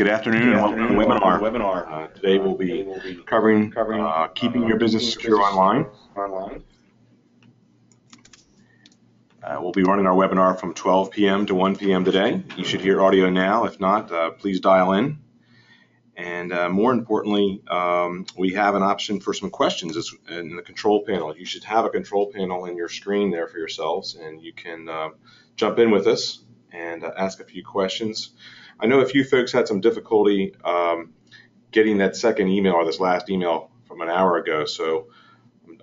Good afternoon and welcome to the webinar. webinar. Uh, today we'll be covering, covering uh, keeping your business secure online. online. Uh, we'll be running our webinar from 12 p.m. to 1 p.m. today. You should hear audio now. If not, uh, please dial in. And uh, more importantly, um, we have an option for some questions in the control panel. You should have a control panel in your screen there for yourselves, and you can uh, jump in with us and uh, ask a few questions. I know a few folks had some difficulty um, getting that second email or this last email from an hour ago, so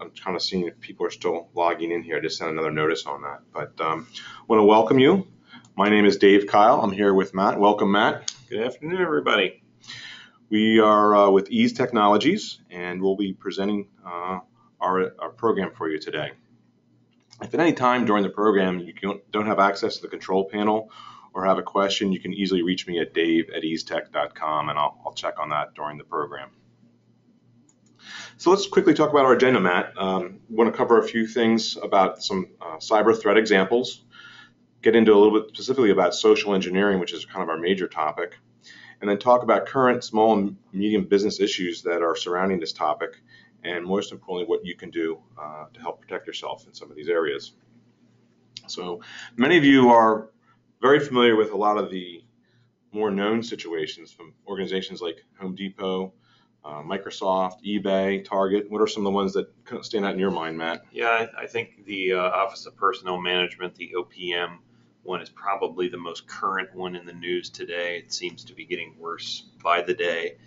I'm kind of seeing if people are still logging in here. I just sent another notice on that. But um, I want to welcome you. My name is Dave Kyle. I'm here with Matt. Welcome, Matt. Good afternoon, everybody. We are uh, with Ease Technologies, and we'll be presenting uh, our, our program for you today. If at any time during the program you don't have access to the control panel or have a question, you can easily reach me at dave at easetech.com, and I'll, I'll check on that during the program. So let's quickly talk about our agenda, Matt. Um, want to cover a few things about some uh, cyber threat examples, get into a little bit specifically about social engineering, which is kind of our major topic, and then talk about current small and medium business issues that are surrounding this topic, and most importantly, what you can do uh, to help protect yourself in some of these areas. So many of you are very familiar with a lot of the more known situations from organizations like Home Depot, uh, Microsoft, eBay, Target? What are some of the ones that stand out in your mind, Matt? Yeah, I, I think the uh, Office of Personnel Management, the OPM one, is probably the most current one in the news today. It seems to be getting worse by the day,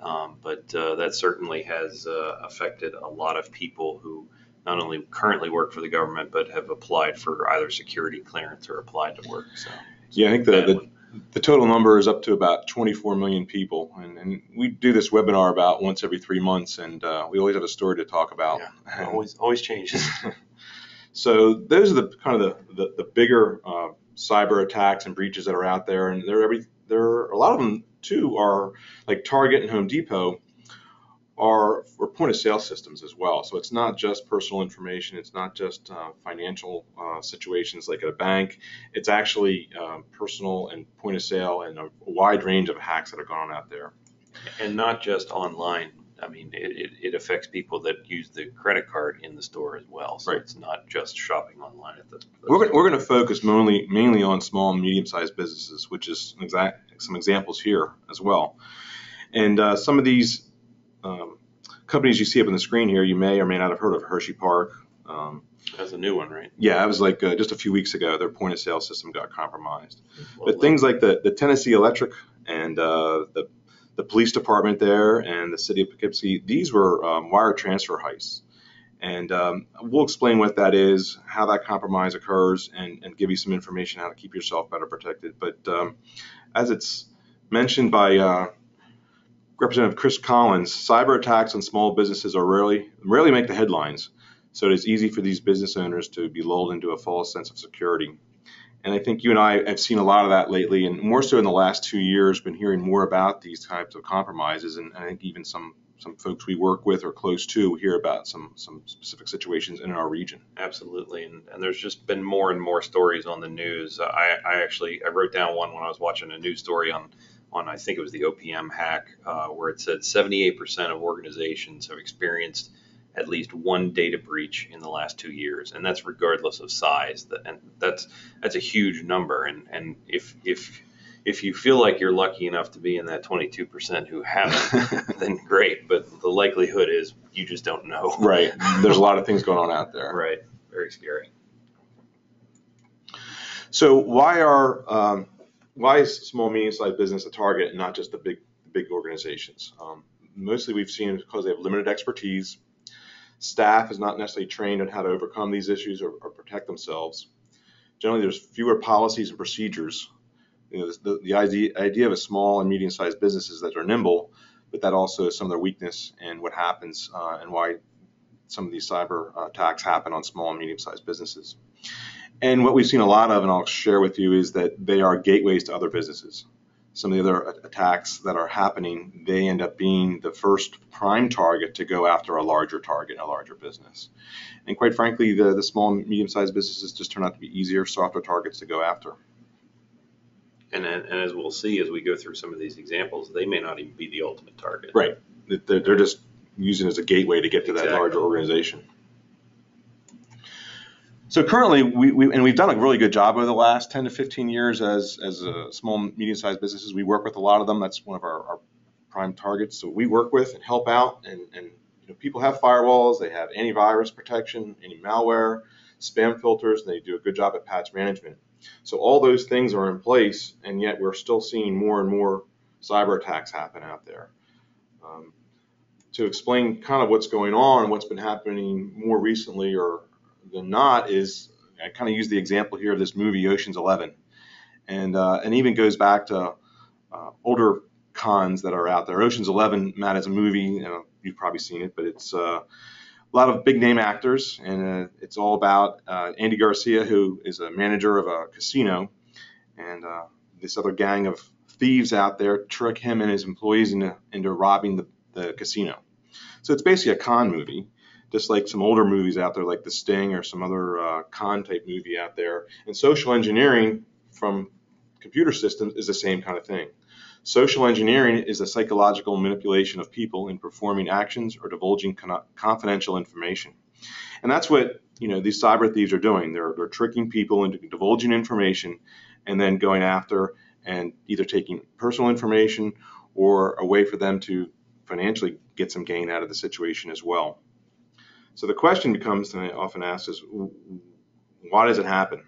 um, but uh, that certainly has uh, affected a lot of people who not only currently work for the government but have applied for either security clearance or applied to work. So, yeah, I think the, the the total number is up to about 24 million people, and, and, we do this webinar about once every three months, and uh, we always have a story to talk about. Yeah, always always changes. so those are the kind of the the, the bigger uh, cyber attacks and breaches that are out there, and there every there a lot of them too are like Target and Home Depot are, for point of sale systems as well. So it's not just personal information, it's not just uh, financial uh, situations like at a bank. It's actually um, personal and point of sale and a wide range of hacks that are going on out there. And not just online. I mean, it, it, affects people that use the credit card in the store as well. So right. it's not just shopping online at the. the we're, we're going to focus mainly mainly on small and medium sized businesses, which is exact some examples here as well. And uh, some of these um, companies you see up on the screen here, you may or may not have heard of Hershey Park. Um, That's a new one, right? Yeah, it was like uh, just a few weeks ago. Their point of sale system got compromised. Well, but things like the, the Tennessee Electric and uh, the the police department there and the city of Poughkeepsie, these were um, wire transfer heists. And um, we'll explain what that is, how that compromise occurs, and, and, give you some information how to keep yourself better protected. But um, as it's mentioned by uh, Representative Chris Collins, cyber attacks on small businesses are rarely rarely make the headlines, so it is easy for these business owners to be lulled into a false sense of security. And I think you and I have seen a lot of that lately, and more so in the last two years, been hearing more about these types of compromises, and I think even some some folks we work with or close to hear about some some specific situations in our region. Absolutely, and, and there's just been more and more stories on the news. I, I actually I wrote down one when I was watching a news story on on I think it was the OPM hack, uh, where it said 78% of organizations have experienced at least one data breach in the last two years, and that's regardless of size. And that's that's a huge number. And and if if if you feel like you're lucky enough to be in that 22% who haven't, then great. But the likelihood is you just don't know. Right. There's a lot of things going on out there. Right. Very scary. So why are um, why is small medium-sized business a target and not just the big big organizations? Um, mostly we've seen because they have limited expertise. Staff is not necessarily trained on how to overcome these issues or, or protect themselves. Generally, there's fewer policies and procedures. You know, the, the idea, idea of a small and medium-sized businesses that they're nimble, but that also is some of their weakness and what happens uh, and why some of these cyber attacks happen on small and medium-sized businesses. And what we've seen a lot of, and I'll share with you, is that they are gateways to other businesses. Some of the other attacks that are happening, they end up being the first prime target to go after a larger target, a larger business. And quite frankly, the, the small and medium sized businesses just turn out to be easier, softer targets to go after. And, and as we'll see as we go through some of these examples, they may not even be the ultimate target. Right. They're, they're just using it as a gateway to get to that larger organization. So currently, we, we, and we've done a really good job over the last 10 to 15 years as, as a small, medium-sized businesses. We work with a lot of them. That's one of our, our prime targets. So we work with and help out. And, and you know, people have firewalls, they have antivirus protection, any malware, spam filters, and they do a good job at patch management. So all those things are in place, and yet we're still seeing more and more cyber attacks happen out there. Um, to explain kind of what's going on, what's been happening more recently or than not is I kind of use the example here of this movie Ocean's Eleven, and uh, and even goes back to uh, older cons that are out there. Ocean's Eleven, Matt, is a movie. You know, you've probably seen it, but it's uh, a lot of big name actors, and uh, it's all about uh, Andy Garcia, who is a manager of a casino, and uh, this other gang of thieves out there trick him and his employees into, into robbing the, the casino. So it's basically a con movie, just like some older movies out there, like The Sting or some other uh, con type movie out there. And social engineering from computer systems is the same kind of thing. Social engineering is the psychological manipulation of people in performing actions or divulging con- confidential information. And that's what you know these cyber thieves are doing. They're, they're tricking people into divulging information and then going after and either taking personal information or a way for them to financially get some gain out of the situation as well. So the question becomes, and I often ask, is why does it happen?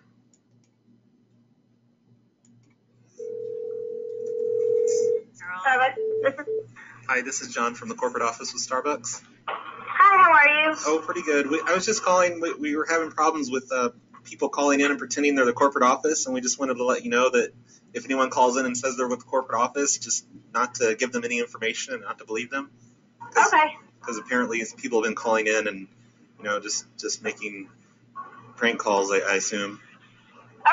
Starbucks. This is. Hi, this is John from the corporate office with Starbucks. Hi, how are you? Oh, pretty good. We, I was just calling. We, we were having problems with uh, people calling in and pretending they're the corporate office, and we just wanted to let you know that if anyone calls in and says they're with the corporate office, just not to give them any information and not to believe them. Okay. Because apparently people have been calling in and you know just just making prank calls. I, I assume.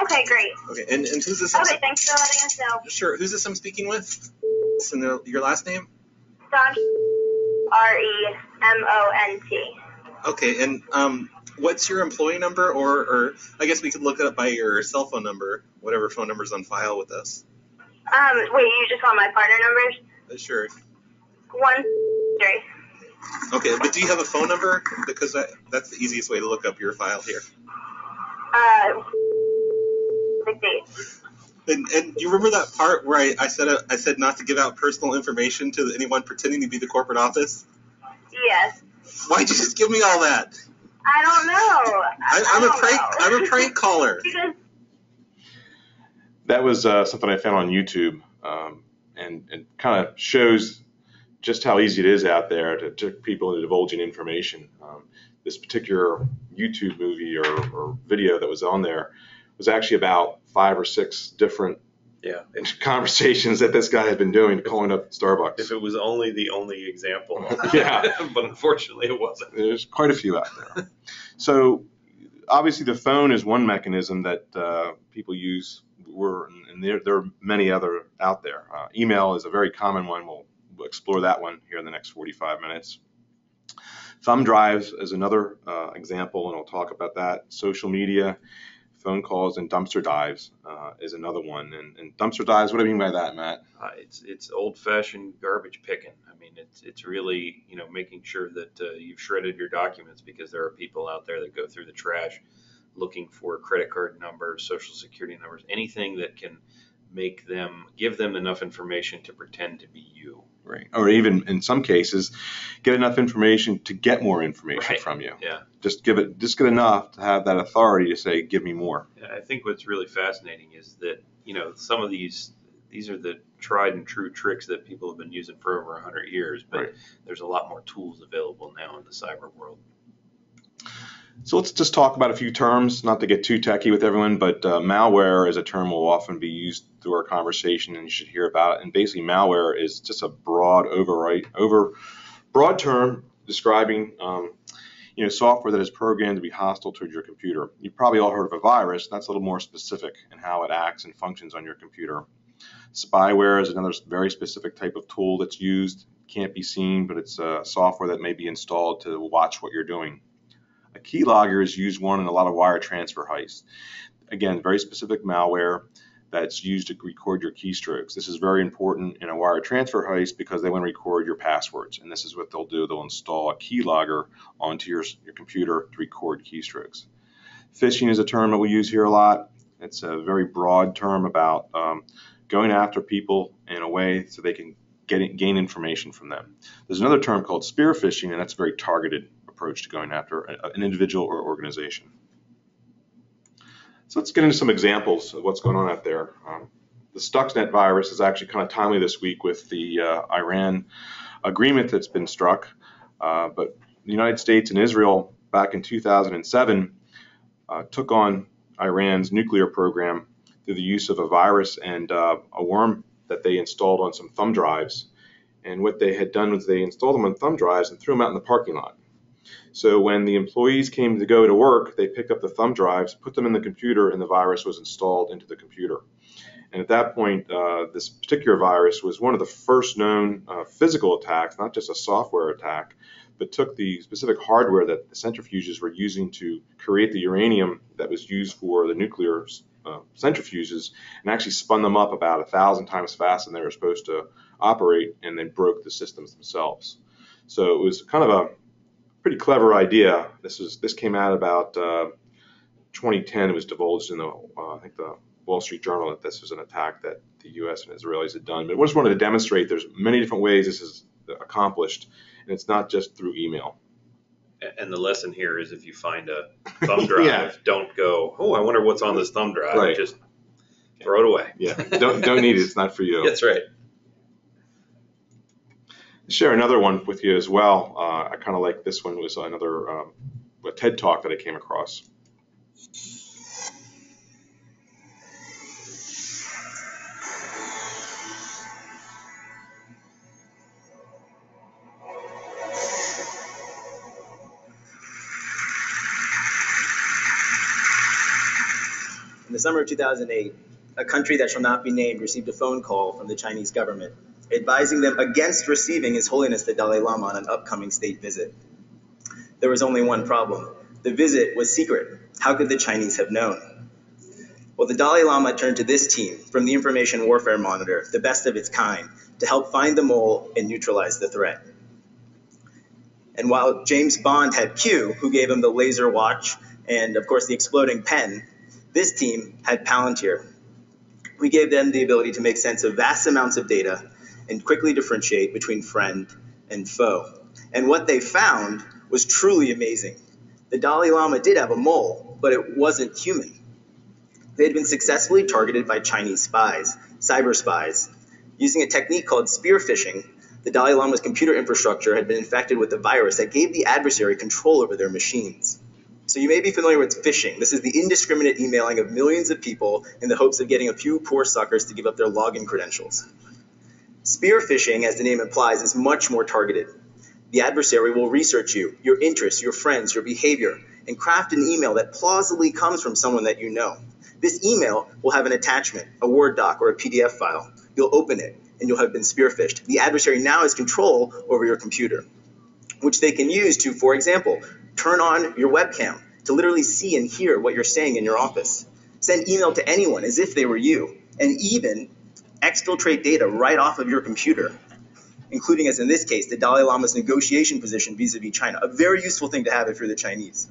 Okay, great. Okay. And, and who's this? I'm- Okay, thanks for letting us know. Sure. Who's this I'm speaking with? And their, your last name? Don. R E M O N T. Okay, and um, what's your employee number, or, or I guess we could look it up by your cell phone number, whatever phone number's on file with us. Um, wait, you just want my partner numbers? Uh, sure. One, three. Okay, but do you have a phone number? Because that, that's the easiest way to look up your file here. Uh, six eight. And, and you remember that part where I, I said uh, I said not to give out personal information to anyone pretending to be the corporate office? Yes. Why'd you just give me all that? I don't know. I, I, I'm I a don't prank know. I'm a prank caller. because That was uh, something I found on YouTube, um, and and kind of shows just how easy it is out there to trick people into divulging information. Um, this particular YouTube movie or, or video that was on there was actually about five or six different Yeah. Conversations that this guy had been doing, calling up Starbucks. if it was only the only example. Yeah. but unfortunately it wasn't. There's quite a few out there. So obviously the phone is one mechanism that uh, people use. We're, and there, there are many other out there. Uh, email is a very common one. We'll, we'll explore that one here in the next 45 minutes. Thumb drives is another uh, example, and I'll talk about that. Social media, phone calls, and dumpster dives uh, is another one. And, and dumpster dives, what do I mean by that, Matt? Uh, it's it's old-fashioned garbage picking. I mean, it's it's really you know making sure that uh, you've shredded your documents because there are people out there that go through the trash looking for credit card numbers, social security numbers, anything that can make them give them enough information to pretend to be you. Right. Or even in some cases, get enough information to get more information Right. from you. Yeah. Just give it, just get enough to have that authority to say, give me more. Yeah, I think what's really fascinating is that you know some of these these are the tried and true tricks that people have been using for over 100 years, but Right. there's a lot more tools available now in the cyber world. So let's just talk about a few terms, not to get too techy with everyone, but uh, malware is a term will often be used through our conversation, and you should hear about it. And basically, malware is just a broad overwrite, over broad term describing, um, you know, software that is programmed to be hostile towards your computer. You've probably all heard of a virus. That's a little more specific in how it acts and functions on your computer. Spyware is another very specific type of tool that's used. Can't be seen, but it's uh, software that may be installed to watch what you're doing. A keylogger is used one in a lot of wire transfer heists. Again, very specific malware that's used to record your keystrokes. This is very important in a wire transfer heist because they want to record your passwords. And this is what they'll do. They'll install a keylogger onto your, your computer to record keystrokes. Phishing is a term that we use here a lot. It's a very broad term about um, going after people in a way so they can get, gain information from them. There's another term called spear phishing, and that's very targeted approach to going after an individual or organization. So let's get into some examples of what's going on out there. Um, the Stuxnet virus is actually kind of timely this week with the uh, Iran agreement that's been struck. Uh, but the United States and Israel back in 2007 uh, took on Iran's nuclear program through the use of a virus and uh, a worm that they installed on some thumb drives. And what they had done was they installed them on thumb drives and threw them out in the parking lot. So when the employees came to go to work, they picked up the thumb drives, put them in the computer, and the virus was installed into the computer. And at that point, uh, this particular virus was one of the first known uh, physical attacks, not just a software attack, but took the specific hardware that the centrifuges were using to create the uranium that was used for the nuclear uh, centrifuges and actually spun them up about a thousand times faster than they were supposed to operate and then broke the systems themselves. So it was kind of a pretty clever idea. This was this came out about uh, 2010. It was divulged in the uh, I think the Wall Street Journal that this was an attack that the U.S. and Israelis had done. But I just wanted to demonstrate there's many different ways this is accomplished, and it's not just through email. And the lesson here is if you find a thumb drive, yeah. don't go, oh, I wonder what's on this thumb drive. Right. Just throw it away. Yeah, don't don't need it. It's not for you. That's right share another one with you as well. Uh, I kind of like this one was another um, a TED talk that I came across. In the summer of 2008, a country that shall not be named received a phone call from the Chinese government advising them against receiving His Holiness the Dalai Lama on an upcoming state visit. There was only one problem the visit was secret. How could the Chinese have known? Well, the Dalai Lama turned to this team from the Information Warfare Monitor, the best of its kind, to help find the mole and neutralize the threat. And while James Bond had Q, who gave him the laser watch and, of course, the exploding pen, this team had Palantir. We gave them the ability to make sense of vast amounts of data and quickly differentiate between friend and foe. And what they found was truly amazing. The Dalai Lama did have a mole, but it wasn't human. They had been successfully targeted by Chinese spies, cyber spies. Using a technique called spear phishing, the Dalai Lama's computer infrastructure had been infected with a virus that gave the adversary control over their machines. So you may be familiar with phishing. This is the indiscriminate emailing of millions of people in the hopes of getting a few poor suckers to give up their login credentials. Spear phishing, as the name implies, is much more targeted. The adversary will research you, your interests, your friends, your behavior, and craft an email that plausibly comes from someone that you know. This email will have an attachment, a Word doc, or a PDF file. You'll open it, and you'll have been spear phished. The adversary now has control over your computer, which they can use to, for example, turn on your webcam to literally see and hear what you're saying in your office. Send email to anyone as if they were you, and even exfiltrate data right off of your computer, including, as in this case, the Dalai Lama's negotiation position vis-a-vis China, a very useful thing to have if you're the Chinese.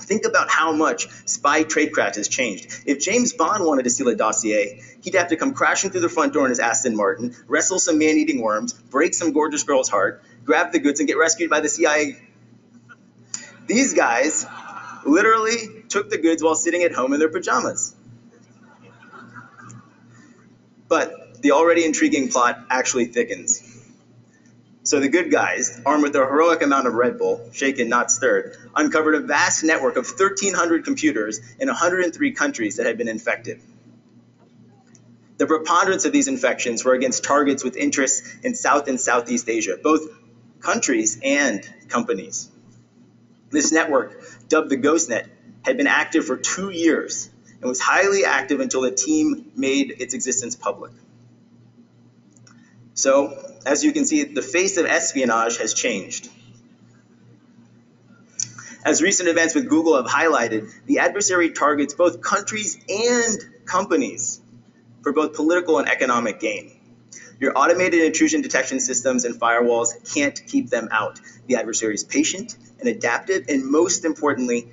Think about how much spy tradecraft has changed. If James Bond wanted to steal a dossier, he'd have to come crashing through the front door in his Aston Martin, wrestle some man-eating worms, break some gorgeous girl's heart, grab the goods, and get rescued by the CIA. These guys literally took the goods while sitting at home in their pajamas. But the already intriguing plot actually thickens. So the good guys, armed with a heroic amount of Red Bull, shaken not stirred, uncovered a vast network of 1,300 computers in 103 countries that had been infected. The preponderance of these infections were against targets with interests in South and Southeast Asia, both countries and companies. This network, dubbed the GhostNet, had been active for two years and was highly active until the team made its existence public. So, as you can see, the face of espionage has changed. As recent events with Google have highlighted, the adversary targets both countries and companies. for both political and economic gain. Your automated intrusion detection systems and firewalls can't keep them out. The adversary is patient and adaptive, and most importantly,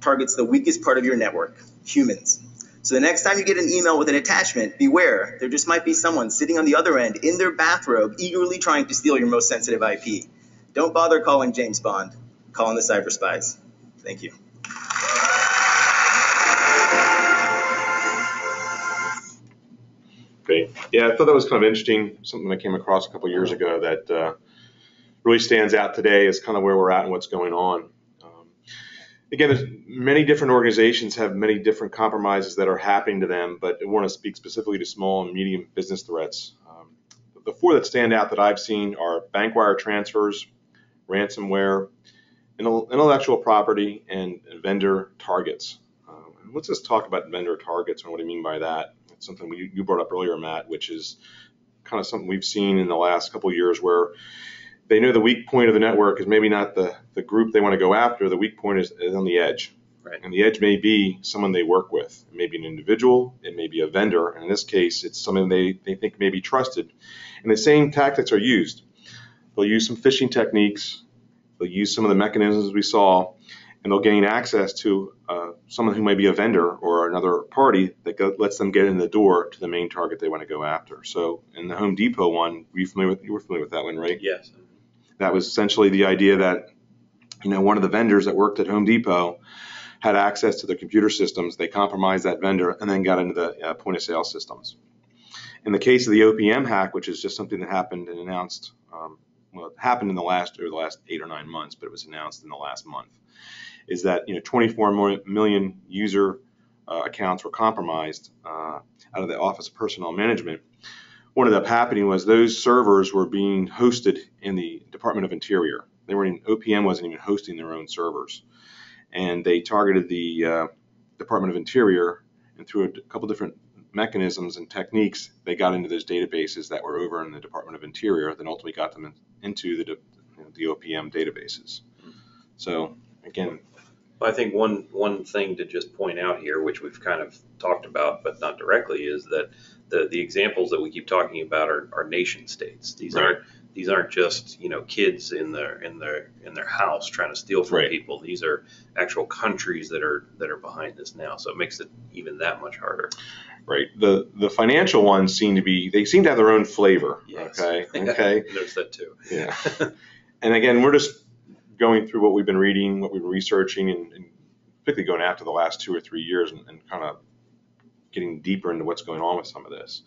targets the weakest part of your network humans. So the next time you get an email with an attachment, beware. There just might be someone sitting on the other end in their bathrobe, eagerly trying to steal your most sensitive IP. Don't bother calling James Bond. Call in the cyber spies. Thank you. Great. Yeah, I thought that was kind of interesting, something I came across a couple years ago that uh, really stands out today is kind of where we're at and what's going on. Again, there's many different organizations have many different compromises that are happening to them, but I want to speak specifically to small and medium business threats. Um, the four that stand out that I've seen are bank wire transfers, ransomware, intellectual property, and vendor targets. Um, let's just talk about vendor targets and what I mean by that It's something you, you brought up earlier, Matt, which is kind of something we've seen in the last couple of years where they know the weak point of the network is maybe not the, the group they want to go after. The weak point is, is on the edge. Right. And the edge may be someone they work with. It may be an individual, it may be a vendor. And in this case, it's someone they, they think may be trusted. And the same tactics are used. They'll use some phishing techniques, they'll use some of the mechanisms we saw, and they'll gain access to uh, someone who may be a vendor or another party that go, lets them get in the door to the main target they want to go after. So in the Home Depot one, you familiar with you were familiar with that one, right? Yes. That was essentially the idea that you know one of the vendors that worked at Home Depot had access to the computer systems. They compromised that vendor and then got into the uh, point of sale systems. In the case of the OPM hack, which is just something that happened and announced, um, well, it happened in the last or the last eight or nine months, but it was announced in the last month is that you know 24 million user uh, accounts were compromised uh, out of the Office of Personnel Management. What ended up happening was those servers were being hosted in the Department of Interior. They were in OPM wasn't even hosting their own servers, and they targeted the uh, Department of Interior and through a couple different mechanisms and techniques, they got into those databases that were over in the Department of Interior, then ultimately got them in, into the, the OPM databases. So again, I think one, one thing to just point out here, which we've kind of talked about, but not directly, is that the, the examples that we keep talking about are, are nation states. These Right. aren't, these aren't just, you know, kids in their, in their, in their house trying to steal from Right. people. These are actual countries that are, that are behind this now. So it makes it even that much harder. right? The the financial ones seem to be they seem to have their own flavor. Yes. Okay. Okay. There's that too. Yeah. and again, we're just going through what we've been reading, what we've been researching, and, and particularly going after the last two or three years and, and kind of getting deeper into what's going on with some of this.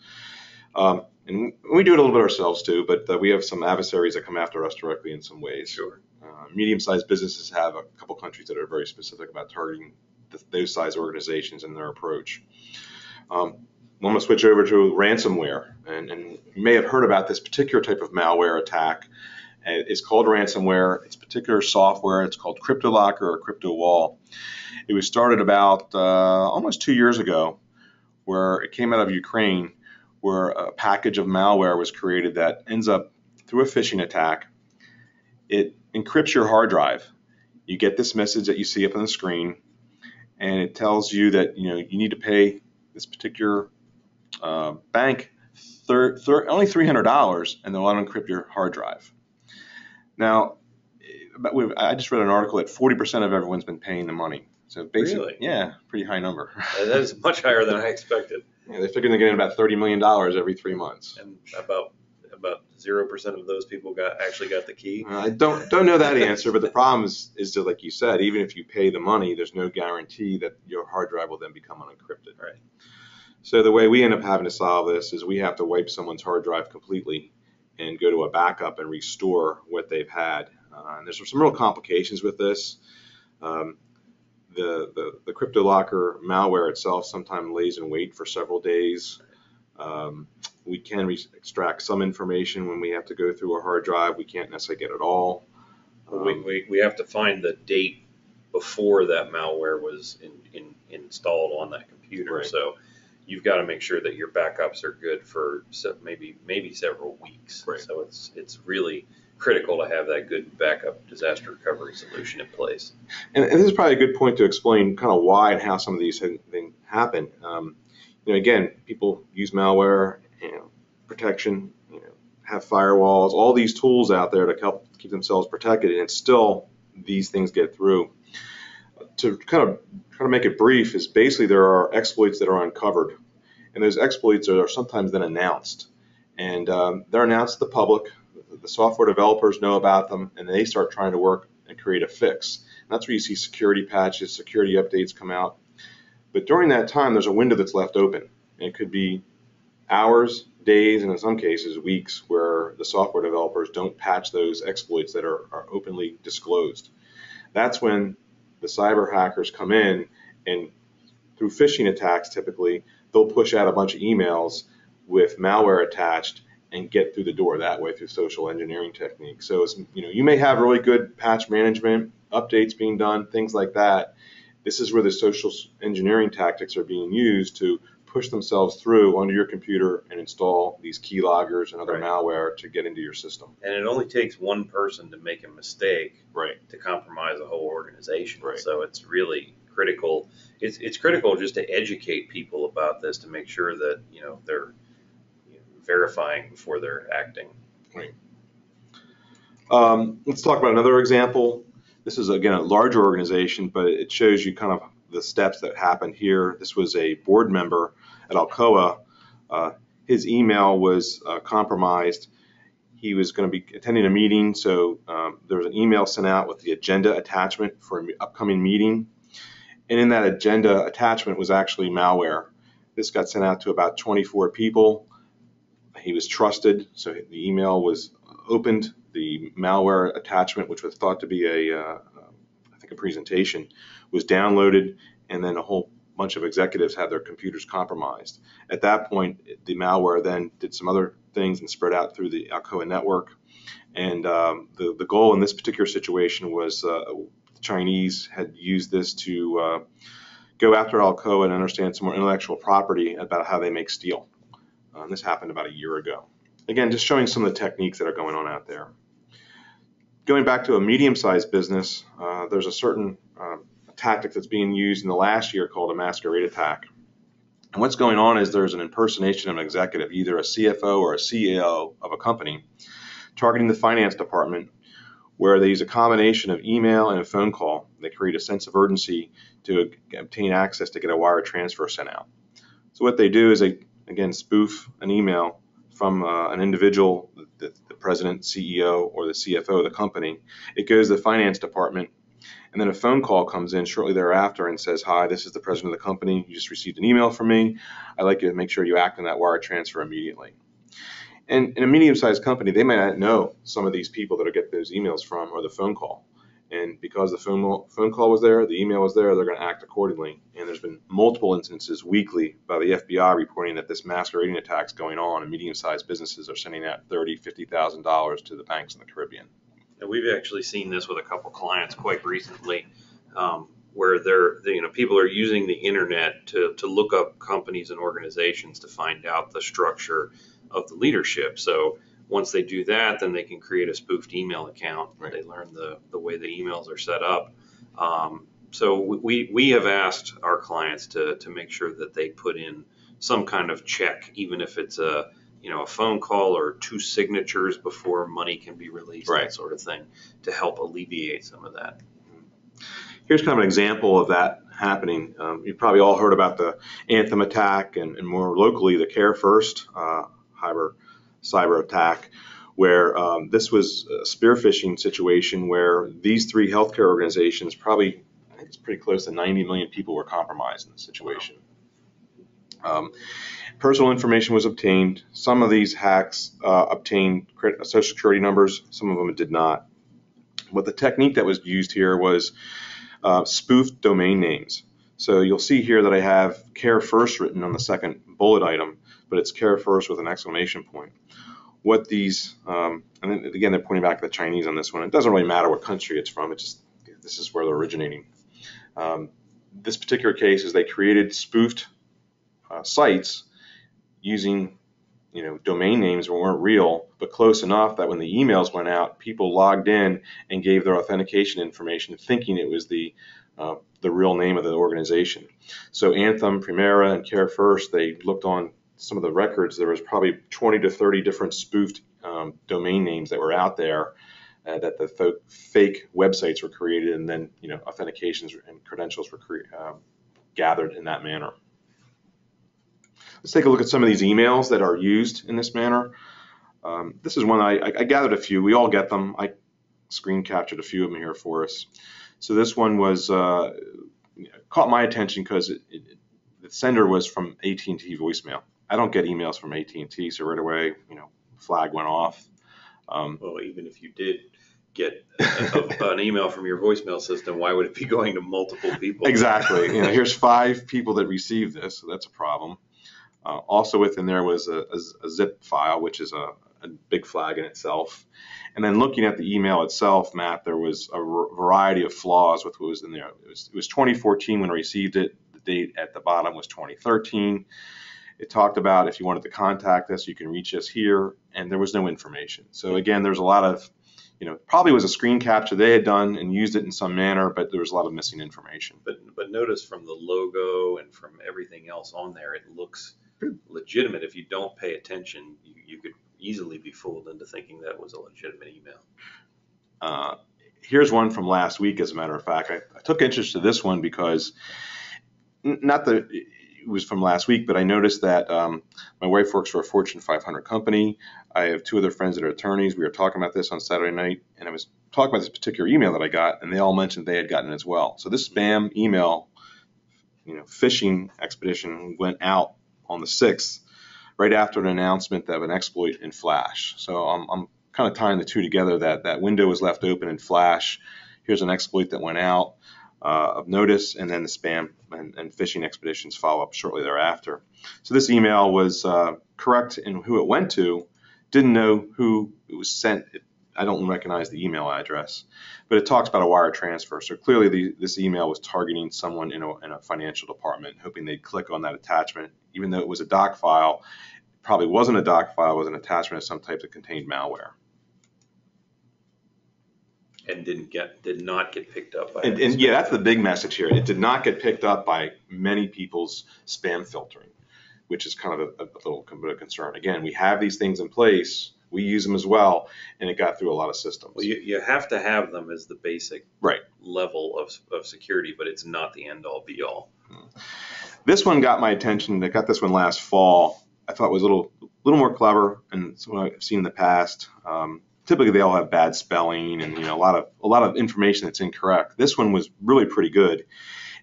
Um, and we do it a little bit ourselves too, but uh, we have some adversaries that come after us directly in some ways. Sure. Uh, medium-sized businesses have a couple countries that are very specific about targeting th- those size organizations and their approach. Um, I'm going to switch over to ransomware, and, and you may have heard about this particular type of malware attack. Uh, It's called ransomware. It's particular software. It's called CryptoLocker or CryptoWall. It was started about uh, almost two years ago, where it came out of Ukraine, where a package of malware was created that ends up through a phishing attack. It encrypts your hard drive. You get this message that you see up on the screen, and it tells you that you know you need to pay this particular uh, bank thir- thir- only three hundred dollars, and they'll unencrypt your hard drive. Now, we've, I just read an article that forty percent of everyone's been paying the money. So basically, Really? yeah, pretty high number. That is much higher than I expected. Yeah, they figure they're getting about thirty million dollars every three months. And about, about zero percent of those people got, actually got the key. Uh, I don't don't know that answer, but the problem is is that like you said, even if you pay the money, there's no guarantee that your hard drive will then become unencrypted. Right. So the way we end up having to solve this is we have to wipe someone's hard drive completely and go to a backup and restore what they've had. Uh, and there's some real complications with this. Um, the, the, the CryptoLocker malware itself sometimes lays in wait for several days. Um, we can re- extract some information when we have to go through a hard drive. We can't necessarily get it all. We, Um, we, we have to find the date before that malware was in, in, installed on that computer. Right. So you've got to make sure that your backups are good for maybe, maybe several weeks. Right. So it's, it's really critical to have that good backup disaster recovery solution in place. And, and this is probably a good point to explain kind of why and how some of these things happen. Um, you know, again, people use malware, you know, protection, you know, have firewalls, all these tools out there to help keep themselves protected, and still these things get through. To kind of try to make it brief, is basically there are exploits that are uncovered, and those exploits are sometimes then announced, and um, they're announced to the public. The software developers know about them, and they start trying to work and create a fix. And that's where you see security patches, security updates come out. But during that time, there's a window that's left open. And it could be hours, days, and in some cases, weeks, where the software developers don't patch those exploits that are, are openly disclosed. That's when the cyber hackers come in and through phishing attacks, typically, they'll push out a bunch of emails with malware attached and get through the door that way through social engineering techniques. So, you know, you may have really good patch management, updates being done, things like that. This is where the social engineering tactics are being used to push themselves through onto your computer and install these keyloggers and other Right. malware to get into your system. And it only takes one person to make a mistake Right. to compromise a whole organization. Right. So it's really critical. It's, it's critical just to educate people about this to make sure that, you know, they're verifying before they're acting. Um, let's talk about another example. This is again a larger organization, but it shows you kind of the steps that happened here. This was a board member at Alcoa. Uh, his email was uh, compromised. He was going to be attending a meeting, so um, there was an email sent out with the agenda attachment for an upcoming meeting. And in that agenda attachment was actually malware. This got sent out to about 24 people. He was trusted, so the email was opened the malware attachment, which was thought to be a, uh, I think, a presentation, was downloaded, and then a whole bunch of executives had their computers compromised. At that point, the malware then did some other things and spread out through the Alcoa network. And um, the, the goal in this particular situation was uh, the Chinese had used this to uh, go after Alcoa and understand some more intellectual property about how they make steel. And this happened about a year ago. Again, just showing some of the techniques that are going on out there. Going back to a medium-sized business, uh, there's a certain uh, tactic that's being used in the last year called a masquerade attack. And what's going on is there's an impersonation of an executive, either a CFO or a CEO of a company, targeting the finance department, where they use a combination of email and a phone call. They create a sense of urgency to obtain access to get a wire transfer sent out. So what they do is they, again, spoof an email from uh, an individual, the, the president, CEO, or the CFO of the company. It goes to the finance department, and then a phone call comes in shortly thereafter and says, Hi, this is the president of the company. You just received an email from me. I'd like you to make sure you act on that wire transfer immediately. And in a medium sized company, they may not know some of these people that are getting those emails from or the phone call. And because the phone, phone call was there, the email was there, they're going to act accordingly. And there's been multiple instances weekly by the FBI reporting that this masquerading attack is going on, and medium-sized businesses are sending out thirty, fifty thousand dollars to the banks in the Caribbean. And we've actually seen this with a couple clients quite recently, um, where they're, they, you know, people are using the internet to, to look up companies and organizations to find out the structure of the leadership. So once they do that, then they can create a spoofed email account. Right. They learn the, the way the emails are set up. Um, so we, we have asked our clients to, to make sure that they put in some kind of check, even if it's a, you know, a phone call or two signatures before money can be released, Right. that sort of thing, to help alleviate some of that. Here's kind of an example of that happening. Um, you've probably all heard about the Anthem attack, and, and more locally, the CareFirst uh, cyber cyber attack, where um, this was a spear phishing situation where these three healthcare organizations, probably I think it's pretty close to 90 million people, were compromised in the situation. Um, personal information was obtained. Some of these hacks uh, obtained social security numbers. Some of them did not. But the technique that was used here was uh, spoofed domain names. So you'll see here that I have care first written on the second bullet item, but it's care first with an exclamation point. What these, um, and again, they're pointing back to the Chinese on this one. It doesn't really matter what country it's from. It's just this is where they're originating. Um, this particular case is they created spoofed uh, sites using you know domain names that weren't real but close enough that when the emails went out people logged in and gave their authentication information thinking it was the uh, the real name of the organization. So Anthem, Premera, and CareFirst, they looked on some of the records. There was probably 20 to 30 different spoofed um, domain names that were out there uh, that the fo- fake websites were created, and then you know authentications and credentials were cre- um, gathered in that manner. Let's take a look at some of these emails that are used in this manner. Um, this is one I, I gathered a few. We all get them. I screen captured a few of them here for us. So this one was uh, caught my attention because the sender was from AT&T voicemail. I don't get emails from AT&T, so right away, you know, flag went off. Um, Well, even if you did get a- a- an email from your voicemail system, why would it be going to multiple people? Exactly. You know, here's five people that received this, so that's a problem. Uh, also within there was a, a- a zip file, which is a, a big flag in itself. And then looking at the email itself, Matt, there was a r- variety of flaws with what was in there. It was, it was 2014 when I received it. The date at the bottom was 2013. It talked about if you wanted to contact us, you can reach us here, and there was no information. So again, there's a lot of, you know, probably was a screen capture they had done and used it in some manner, but there was a lot of missing information. But, but notice from the logo and from everything else on there, it looks legitimate. If you don't pay attention, you, you could easily be fooled into thinking that was a legitimate email. Uh, here's one from last week, as a matter of fact. I, I took interest to this one because, n- not it was from last week, but I noticed that um, my wife works for a Fortune 500 company. I have two other friends that are attorneys. We were talking about this on Saturday night, and I was talking about this particular email that I got, and they all mentioned they had gotten it as well. So this spam email, you know, phishing expedition went out on the 6th, right after an announcement of an exploit in Flash. So I'm, I'm kind of tying the two together that that window was left open in Flash. Here's an exploit that went out uh, of notice, and then the spam and, and phishing expeditions follow up shortly thereafter. So this email was uh, correct in who it went to, didn't know who it was sent. I don't recognize the email address, but it talks about a wire transfer. So clearly, the, this email was targeting someone in a, in a financial department, hoping they'd click on that attachment, even though it was a doc file. It probably wasn't a doc file; it was an attachment of some type that contained malware. And didn't get, did not get picked up by. And, and yeah, that's the big message here. It did not get picked up by many people's spam filtering, which is kind of a, a little bit of concern. Again, we have these things in place, we use them as well, and it got through a lot of systems. Well, you, you have to have them as the basic. Right. Level of, of security, but it's not the end all be all. This one got my attention. I got this one last fall. I thought it was a little, little more clever and it's what I've seen in the past. Um, typically, they all have bad spelling and you know a lot of a lot of information that's incorrect. This one was really pretty good,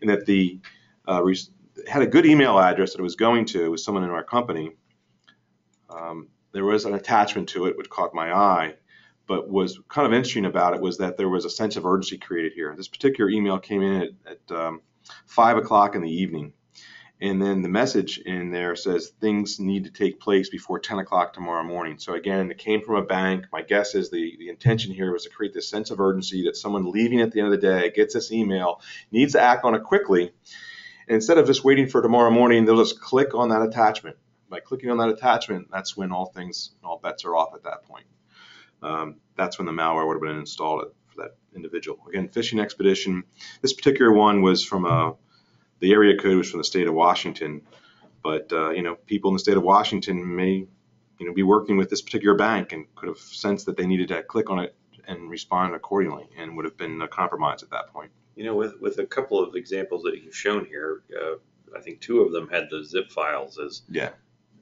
in that the uh, had a good email address that it was going to. It was someone in our company. Um, there was an attachment to it which caught my eye, but was kind of interesting about it was that there was a sense of urgency created here. This particular email came in at, at um, five o'clock in the evening. And then the message in there says things need to take place before 10 o'clock tomorrow morning. So again, it came from a bank. My guess is the, the intention here was to create this sense of urgency that someone leaving at the end of the day gets this email, needs to act on it quickly. And instead of just waiting for tomorrow morning, they'll just click on that attachment. By clicking on that attachment, that's when all things, all bets are off at that point. Um, that's when the malware would have been installed for that individual. Again, phishing expedition. This particular one was from a the area code was from the state of Washington, but uh, you know people in the state of Washington may you know be working with this particular bank and could have sensed that they needed to click on it and respond accordingly, and would have been uh, compromised at that point. You know, with, with a couple of examples that you've shown here, uh, I think two of them had the zip files as Yeah.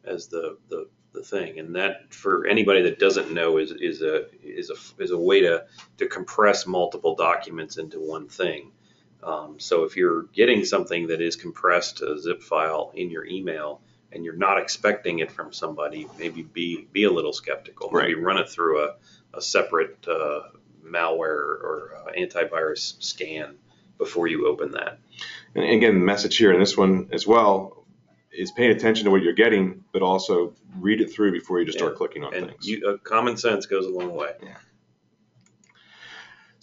as the, the, the thing, and that for anybody that doesn't know is is a is a is a way to to compress multiple documents into one thing. Um, so if you're getting something that is compressed to a zip file in your email and you're not expecting it from somebody, maybe be be a little skeptical. Maybe run it through a, a separate uh, malware or uh, antivirus scan before you open that. And again, the message here in this one as well is paying attention to what you're getting, but also read it through before you just start Yeah. clicking on things. you, uh, common sense goes a long way.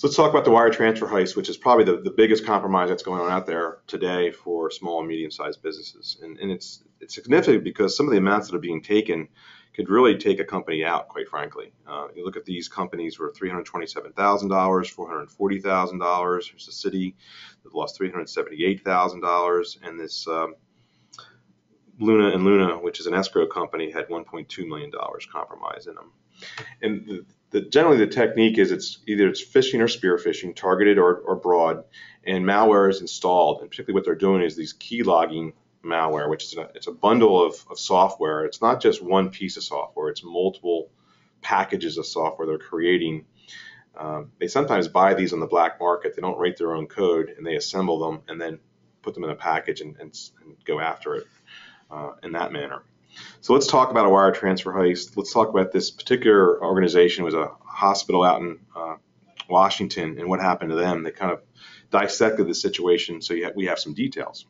So let's talk about the wire transfer heist, which is probably the, the biggest compromise that's going on out there today for small and medium sized businesses. And, and it's, it's significant because some of the amounts that are being taken could really take a company out, quite frankly. Uh, you look at these companies were $327,000, $440,000. There's a city that lost $378,000, and this um, Luna and Luna, which is an escrow company, had 1.2 million dollars compromised in them. And the, the, generally, the technique is it's either it's phishing or spear phishing, targeted or, or broad, and malware is installed. And particularly, what they're doing is these key logging malware, which is a, it's a bundle of, of software. It's not just one piece of software; it's multiple packages of software they're creating. Um, they sometimes buy these on the black market. They don't write their own code, and they assemble them and then put them in a package and, and, and go after it uh, in that manner. So let's talk about a wire transfer heist. Let's talk about this particular organization. It was a hospital out in uh, Washington, and what happened to them. They kind of dissected the situation, so we have some details.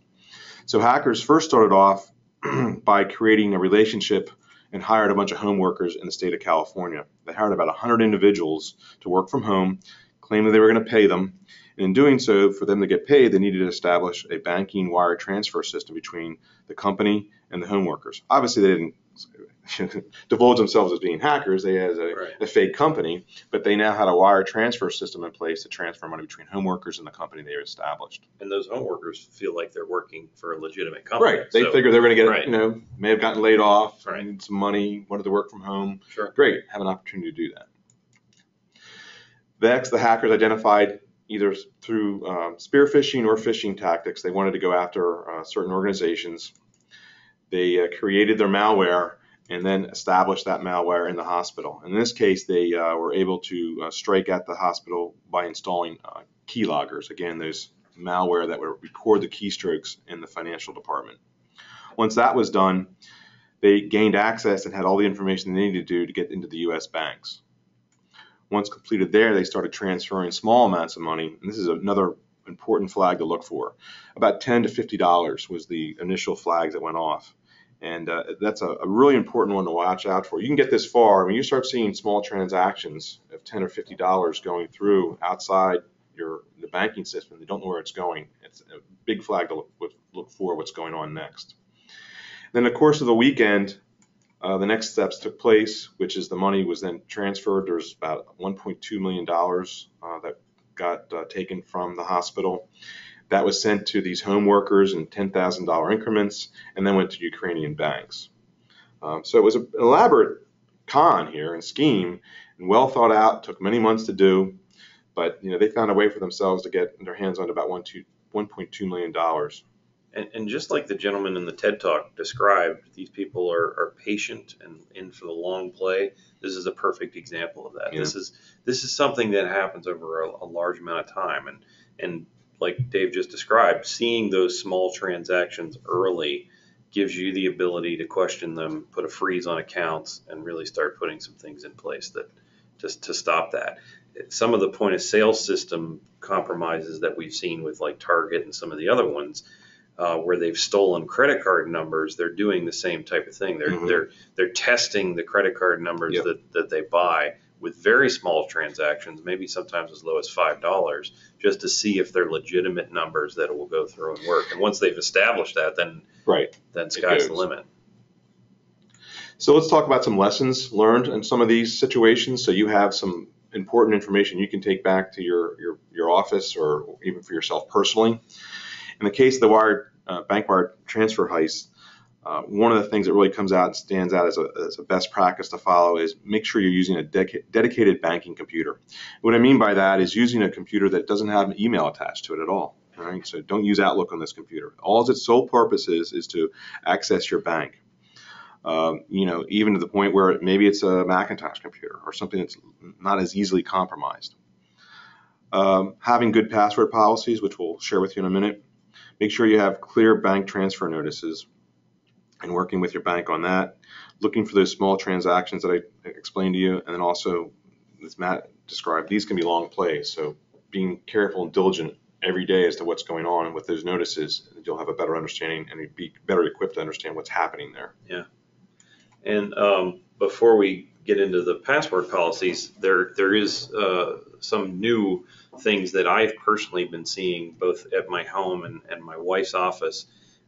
So hackers first started off by creating a relationship and hired a bunch of home workers in the state of California. They hired about 100 individuals to work from home, claiming they were going to pay them. In doing so, for them to get paid, they needed to establish a banking wire transfer system between the company and the home workers. Obviously, they didn't divulge themselves as being hackers. They had a, Right. a fake company, but they now had a wire transfer system in place to transfer money between home workers and the company they established. And those home workers feel like they're working for a legitimate company. Right. They So- figured they're going to get, Right. you know, may have gotten laid off, Right. needed some money, wanted to work from home. Sure. Great, have an opportunity to do that. Next, the hackers identified either through um, spear phishing or phishing tactics, they wanted to go after uh, certain organizations. They uh, created their malware and then established that malware in the hospital. In this case, they uh, were able to uh, strike at the hospital by installing uh, keyloggers. Again, those malware that would record the keystrokes in the financial department. Once that was done, they gained access and had all the information they needed to do to get into the U.S. banks. Once completed there, they started transferring small amounts of money. And this is another important flag to look for. About 10 to 50 dollars was the initial flags that went off. And uh, that's a, a really important one to watch out for. You can get this far. When you start seeing small transactions of 10 or 50 dollars going through outside your the banking system, they don't know where it's going. It's a big flag to look, look for what's going on next. Then, the course of the weekend, uh, the next steps took place, which is the money was then transferred. There's about 1.2 million dollars uh, that got uh, taken from the hospital. That was sent to these home workers in $10,000 increments, and then went to Ukrainian banks. Um, so it was an elaborate con here and scheme, and well thought out. Took many months to do, but you know they found a way for themselves to get their hands on about 1.2 million dollars. And, and just like the gentleman in the TED Talk described, these people are, are patient and in for the long play. This is a perfect example of that. This is this is something that happens over a, a large amount of time, and and like Dave just described, seeing those small transactions early gives you the ability to question them, put a freeze on accounts, and really start putting some things in place that just to stop that. Some of the point of sale system compromises that we've seen with like Target and some of the other ones uh, where they've stolen credit card numbers, they're doing the same type of thing. They're Mhm. they're they're testing the credit card numbers Yep. that, that they buy with very small transactions, maybe sometimes as low as five dollars, just to see if they're legitimate numbers that will go through and work. And once they've established that, then Right. then sky's the limit. So let's talk about some lessons learned in some of these situations. So you have some important information you can take back to your your, your office or even for yourself personally. In the case of the wire uh, bank wire transfer heist, uh, one of the things that really comes out and stands out as a, as a best practice to follow is make sure you're using a dedica- dedicated banking computer. What I mean by that is using a computer that doesn't have an email attached to it at all. All right, so don't use Outlook on this computer. All its sole purpose is is to access your bank um, you know, even to the point where maybe it's a Macintosh computer or something that's not as easily compromised. Um, having good password policies, which we'll share with you in a minute. Make sure you have clear bank transfer notices and working with your bank on that. Looking for those small transactions that I explained to you, and then also, as Matt described, these can be long plays. So being careful and diligent every day as to what's going on with those notices, you'll have a better understanding and be better equipped to understand what's happening there. Yeah. And um, before we get into the password policies, there there is uh, some new things that I've personally been seeing both at my home and, and my wife's office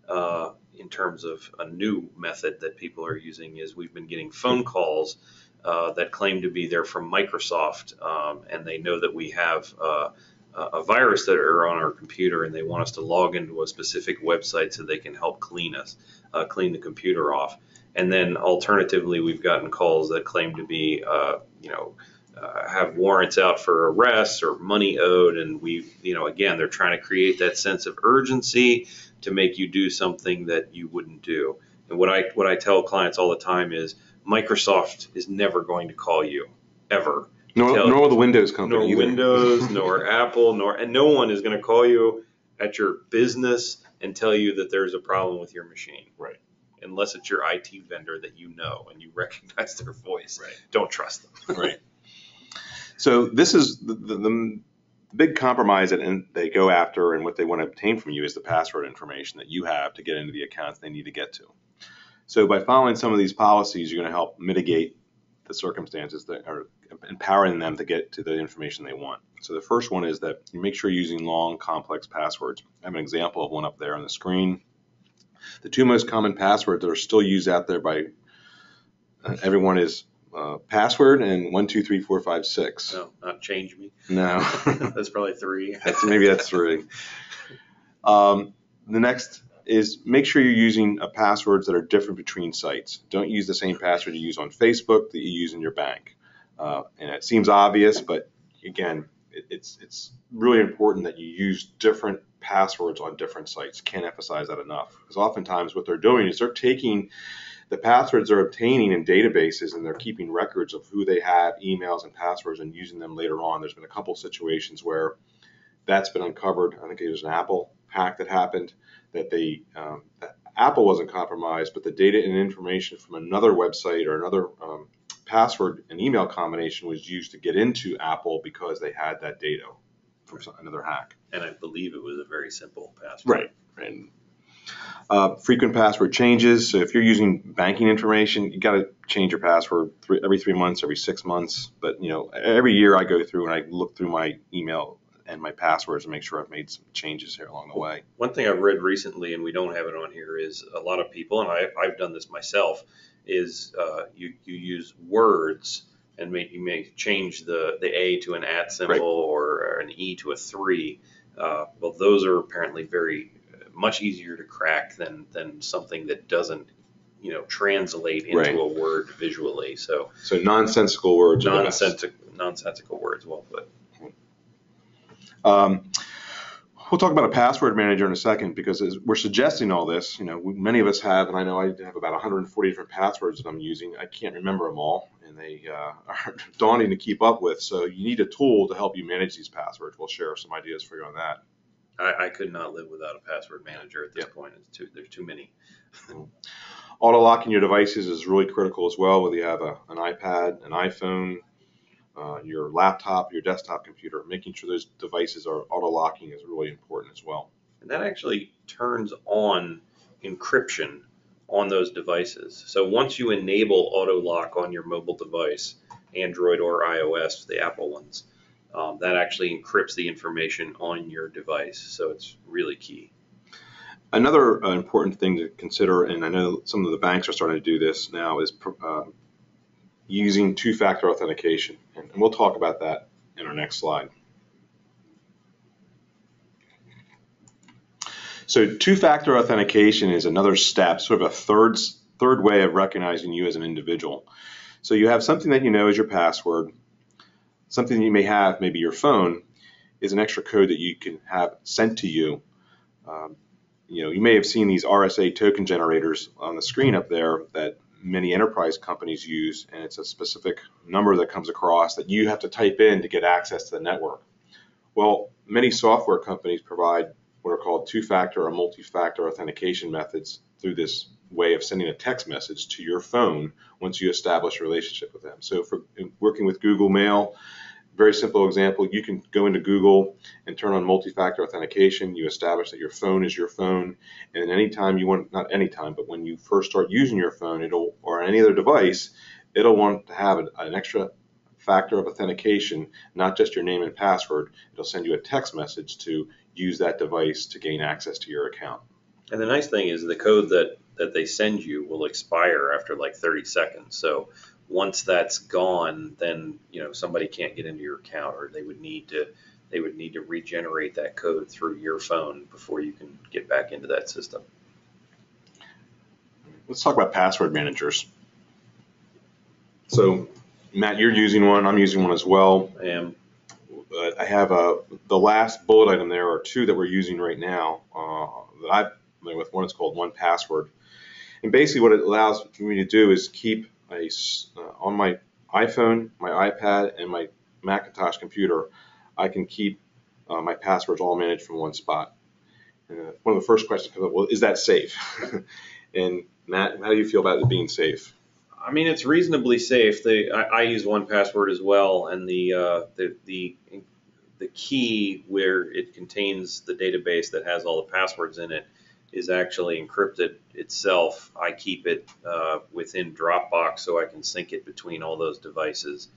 uh, in terms of a new method that people are using is we've been getting phone calls uh, that claim to be they're from Microsoft um, and they know that we have uh, a a virus that are on our computer and they want us to log into a specific website so they can help clean us, uh, clean the computer off. And then alternatively, we've gotten calls that claim to be, uh, you know, uh, have warrants out for arrests or money owed. And we, you know, again, they're trying to create that sense of urgency to make you do something that you wouldn't do. And what I, what I tell clients all the time is Microsoft is never going to call you, ever. Nor, Tell- nor the Windows company Nor either. Windows, nor Apple, nor, and no one is going to call you at your business and tell you that there's a problem with your machine. Right. Unless it's your IT vendor that you know and you recognize their voice. Right. Don't trust them. Right. So this is the, the, the big compromise that they go after and what they want to obtain from you is the password information that you have to get into the accounts they need to get to. So by following some of these policies, you're going to help mitigate the circumstances that are empowering them to get to the information they want. So the first one is that you make sure you're using long, complex passwords. I have an example of one up there on the screen. The two most common passwords that are still used out there by uh, everyone is uh, password and one, two, three, four, five, six. No, not change me. No, That's probably three. that's maybe that's three. Um, the next is make sure you're using uh, passwords that are different between sites. Don't use the same password you use on Facebook that you use in your bank. Uh, and it seems obvious, but again, it, it's it's really important that you use different passwords on different sites. Can't emphasize that enough because oftentimes what they're doing is they're taking the passwords they're obtaining in databases and they're keeping records of who they have, emails and passwords, and using them later on. There's been a couple situations where that's been uncovered. I think it was an Apple hack that happened that they um, that Apple wasn't compromised, but the data and information from another website or another um, password and email combination was used to get into Apple because they had that data from some, another hack. And I believe it was a very simple password. Right. And uh, frequent password changes. So if you're using banking information, you got to change your password three, every three months, every six months. But you know, every year I go through and I look through my email and my passwords and make sure I've made some changes here along the way. One thing I've read recently, and we don't have it on here, is a lot of people, and I, I've done this myself, is uh, you, you use words and may, you may change the, the A to an at symbol Right. or an E to a three. Uh, well, those are apparently very much easier to crack than, than something that doesn't, you know, translate into Right. a word visually. So So nonsensical words. are the best. nonsensical, nonsensical words. Well put. Um, we'll talk about a password manager in a second because as we're suggesting all this, you know, we, many of us have, and I know I have about 140 different passwords that I'm using. I can't remember them all, and they uh, are daunting to keep up with. So you need a tool to help you manage these passwords. We'll share some ideas for you on that. I, I could not live without a password manager at this point. It's too, there's too many. Auto locking your devices is really critical as well, whether you have a, an iPad, an iPhone, uh, your laptop, your desktop computer. Making sure those devices are auto locking is really important as well. And that actually turns on encryption on those devices. So once you enable auto lock on your mobile device, Android or iOS, the Apple ones, um, that actually encrypts the information on your device. So it's really key. Another uh, important thing to consider, and I know some of the banks are starting to do this now, is uh, using two-factor authentication. And we'll talk about that in our next slide. So two-factor authentication is another step, sort of a third, third way of recognizing you as an individual. So you have something that you know is your password, something you may have, maybe your phone, is an extra code that you can have sent to you. Um, you know, you may have seen these RSA token generators on the screen up there that many enterprise companies use, and it's a specific number that comes across that you have to type in to get access to the network. Well, many software companies provide what are called two-factor or multi-factor authentication methods through this way of sending a text message to your phone once you establish a relationship with them. So for working with Google Mail, very simple example, you can go into Google and turn on multi-factor authentication. You establish that your phone is your phone, and anytime you want, not anytime, but when you first start using your phone, it'll or any other device, it'll want to have an, an extra factor of authentication, not just your name and password. It'll send you a text message to use that device to gain access to your account. And the nice thing is the code that, that they send you will expire after like 30 seconds. So once that's gone, then, you know, somebody can't get into your account or they would need to, they would need to regenerate that code through your phone before you can get back into that system. Let's talk about password managers. So, Matt, you're using one, I'm using one as well. And But I have a, the last bullet item there are two that we're using right now uh, that I'm familiar with. One is called 1Password. And basically what it allows me to do is keep s- uh, on my iPhone, my iPad, and my Macintosh computer, I can keep uh, my passwords all managed from one spot. Uh, one of the first questions comes up, well, is that safe? and Matt, how do you feel about it being safe? I mean, it's reasonably safe. The, I, I use 1Password as well, and the, uh, the, the, the key where it contains the database that has all the passwords in it is actually encrypted itself. I keep it, uh, within Dropbox so I can sync it between all those devices.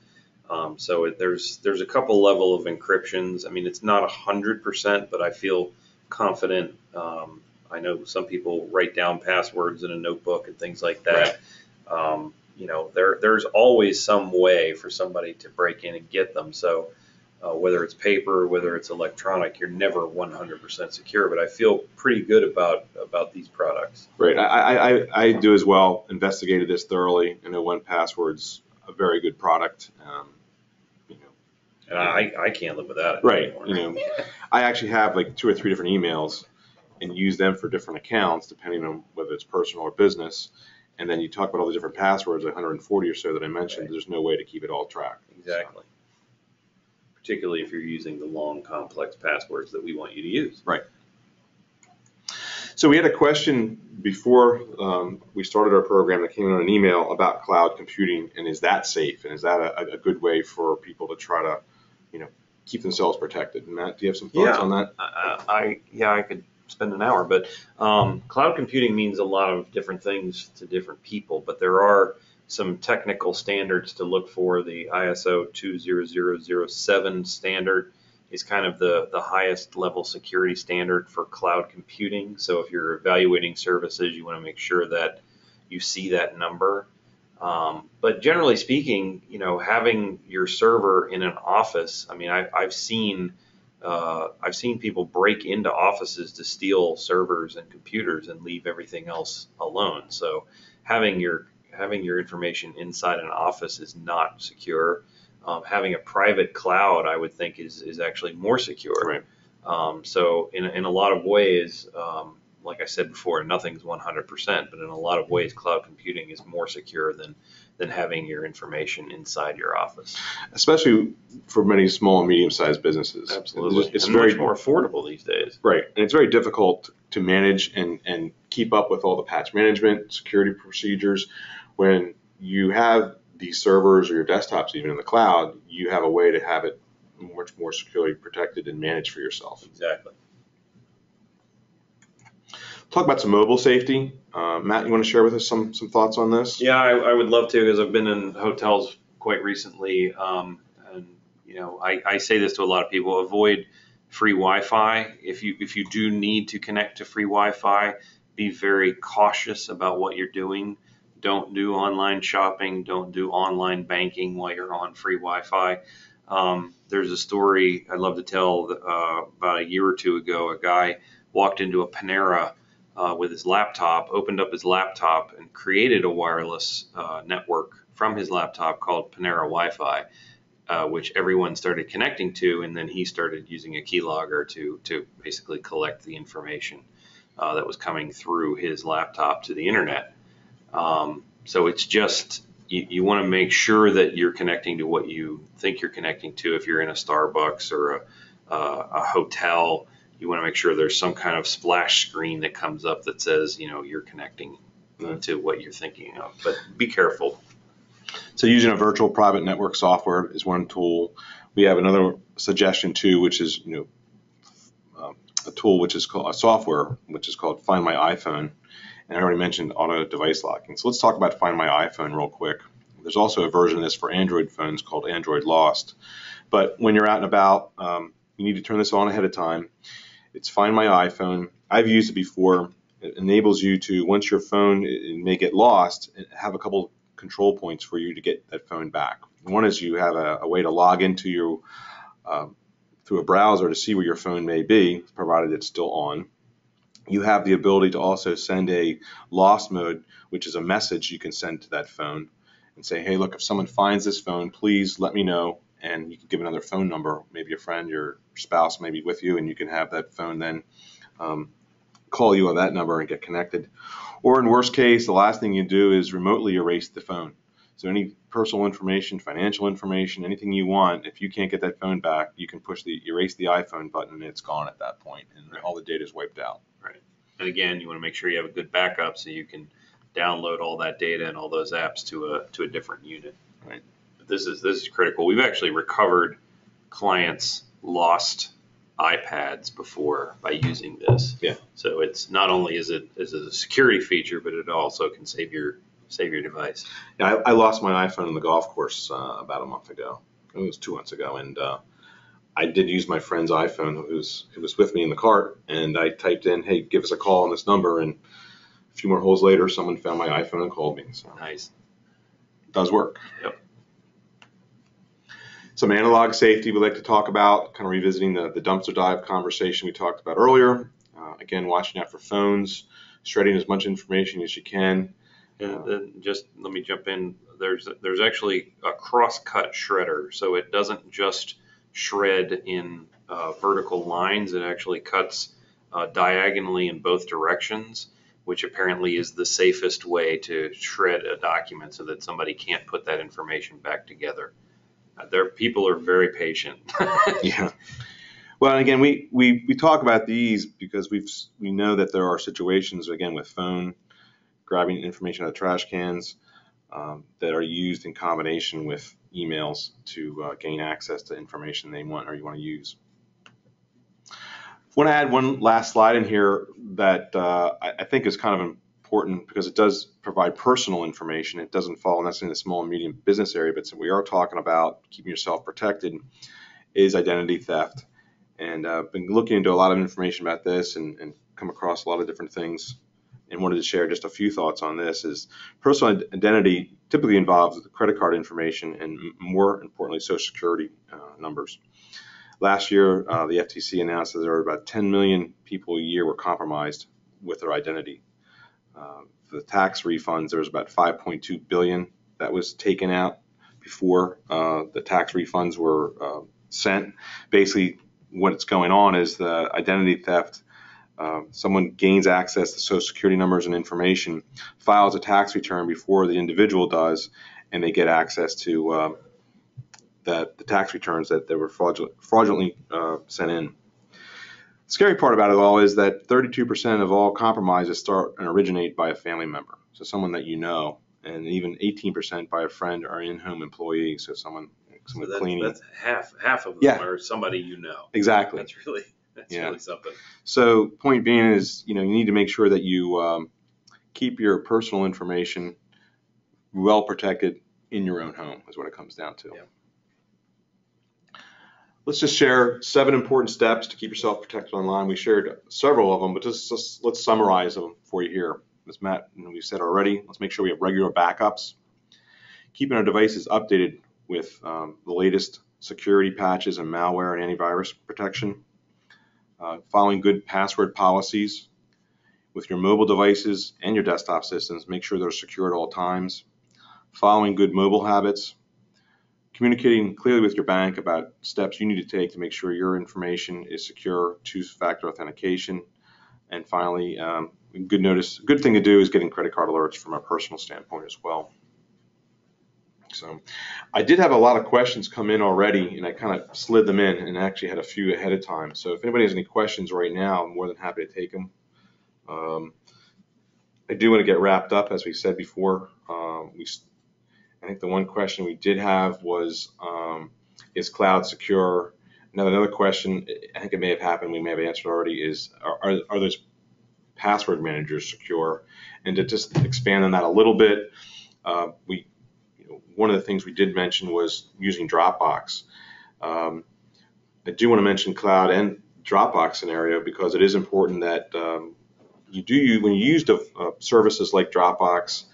Um, so it, there's, there's a couple level of encryptions. I mean, it's not hundred percent, but I feel confident. Um, I know some people write down passwords in a notebook and things like that. Um, you know, there, there's always some way for somebody to break in and get them. So, uh, whether it's paper, whether it's electronic, you're never 100% secure. But I feel pretty good about about these products. Right. I, I, I, do as well. Investigated this thoroughly. I know 1Password's a very good product. Um, you know, And I, I can't live without it. right. anymore. You know, I actually have like two or three different emails and use them for different accounts depending on whether it's personal or business. And then you talk about all the different passwords, 140 or so that I mentioned. Right. There's no way to keep it all tracked. Exactly. Particularly if you're using the long, complex passwords that we want you to use. Right. So we had a question before um, we started our program that came in on an email about cloud computing and is that safe and is that a, a good way for people to try to, you know, keep themselves protected? Matt, do you have some thoughts Yeah. on that? I, I yeah, I could spend an hour, but um, cloud computing means a lot of different things to different people. But there are some technical standards to look for. The ISO 20007 standard is kind of the the highest level security standard for cloud computing. So if you're evaluating services, you want to make sure that you see that number. Um, but generally speaking, you know, having your server in an office, I mean, I, I've seen uh, I've seen people break into offices to steal servers and computers and leave everything else alone. So having your having your information inside an office is not secure. Um, having a private cloud, I would think, is is actually more secure. Right. Um, so in in a lot of ways, um, like I said before, nothing's 100%, but in a lot of ways, cloud computing is more secure than than having your information inside your office. Especially for many small and medium-sized businesses. Absolutely, It's, and very much more affordable these days. Right, and it's very difficult to manage and, and keep up with all the patch management, security procedures. When you have these servers or your desktops even in the cloud, you have a way to have it much more securely protected and managed for yourself. Exactly. Talk about some mobile safety. Uh, Matt, you want to share with us some, some thoughts on this? Yeah, I, I would love to because I've been in hotels quite recently. Um, and, you know, I, I say this to a lot of people avoid free Wi Fi. If you, if you do need to connect to free Wi Fi, be very cautious about what you're doing. Don't do online shopping. Don't do online banking while you're on free Wi Fi. Um, there's a story I'd love to tell uh, about a year or two ago. A guy walked into a Panera uh, with his laptop, opened up his laptop, and created a wireless uh, network from his laptop called Panera Wi-Fi, uh, which everyone started connecting to, and then he started using a keylogger to to basically collect the information uh, that was coming through his laptop to the internet. Um, so it's just you, you want to make sure that you're connecting to what you think you're connecting to. If you're in a Starbucks or a, uh, a hotel, you want to make sure there's some kind of splash screen that comes up that says, you know, you're connecting to what you're thinking of. But be careful. So using a virtual private network software is one tool. We have another suggestion too, which is you know um, a tool which is called a software which is called Find My iPhone. And I already mentioned auto device locking. So let's talk about Find My iPhone real quick. There's also a version of this for Android phones called Android Lost. But when you're out and about, um, you need to turn this on ahead of time. It's Find My iPhone. I've used it before. It enables you to, once your phone uh, may get lost, have a couple control points for you to get that phone back. One is you have a, a way to log into your um, through a browser to see where your phone may be, provided it's still on. You have the ability to also send a lost mode, which is a message you can send to that phone and say, hey, look, if someone finds this phone, please let me know. And you can give another phone number, maybe a friend, your spouse may be with you, and you can have that phone then um, call you on that number and get connected. Or in worst case, the last thing you do is remotely erase the phone. So any personal information, financial information, anything you want, if you can't get that phone back, you can push the erase the iPhone button and it's gone at that point and all the data is wiped out. And again, you want to make sure you have a good backup so you can download all that data and all those apps to a to a different unit. Right. But this is this is critical. We've actually recovered clients lost iPads before by using this. Yeah. So it's not only is it is it a security feature, but it also can save your save your device. Yeah, I, I lost my iPhone on the golf course uh, about a month ago. It was two months ago, and uh, I did use my friend's iPhone. It was it was with me in the cart, and I typed in, "Hey, give us a call on this number." And a few more holes later, someone found my iPhone and called me. So Nice. it does work. Yep. Some analog safety we'd like to talk about, kind of revisiting the, the dumpster dive conversation we talked about earlier. Uh, again, watching out for phones, shredding as much information as you can. And then just let me jump in. There's there's actually a cross-cut shredder, so it doesn't just shred in uh, vertical lines. It actually cuts uh, diagonally in both directions, which apparently is the safest way to shred a document so that somebody can't put that information back together. Uh, there, people are very patient. Yeah. Well, again, we, we, we talk about these because we've we know that there are situations again with phone grabbing information out of trash cans um, that are used in combination with emails to uh, gain access to information they want or you want to use. I want to add one last slide in here that uh, I, think is kind of important because it does provide personal information. It doesn't fall necessarily in the small and medium business area, but we are talking about keeping yourself protected, is identity theft. And I've uh, been looking into a lot of information about this and, and come across a lot of different things and wanted to share just a few thoughts on this is personal identity typically involves credit card information and more importantly social security uh, numbers. Last year uh, the ftc announced that there were about 10 million people a year were compromised with their identity. Uh, for the tax refunds there was about 5.2 billion that was taken out before uh, the tax refunds were uh, sent. Basically what's going on is the identity theft um, someone gains access to social security numbers and information, files a tax return before the individual does, and they get access to uh, that the tax returns that they were fraudulent, fraudulently uh, sent in. The scary part about it all is that 32% of all compromises start and originate by a family member, so someone that you know, and even 18% by a friend or in-home employee, so someone, so cleaning. that's half half of them Yeah. are somebody you know. exactly. That's really that's Yeah. really something. So point being is, you know, you need to make sure that you um, keep your personal information well protected in your own home is what it comes down to. Yeah. Let's just share seven important steps to keep yourself protected online. We shared several of them, but just, just let's summarize them for you here. As Matt and we said already, let's make sure we have regular backups. Keeping our devices updated with um, the latest security patches and malware and antivirus protection uh, following good password policies with your mobile devices and your desktop systems. Make sure they're secure at all times. Following good mobile habits. Communicating clearly with your bank about steps you need to take to make sure your information is secure, two-factor authentication. And finally, um, good notice, good thing to do is getting credit card alerts from a personal standpoint as well. So I did have a lot of questions come in already, and I kind of slid them in and actually had a few ahead of time. So if anybody has any questions right now, I'm more than happy to take them. Um, I do want to get wrapped up, as we said before. Um, we, I think the one question we did have was, um, is cloud secure? Now another question, I think it may have happened, we may have answered already, is are, are, are those password managers secure? And to just expand on that a little bit, uh, we one of the things we did mention was using Dropbox. Um, I do want to mention cloud and Dropbox scenario because it is important that um, you do, when you use the, uh, services like Dropbox,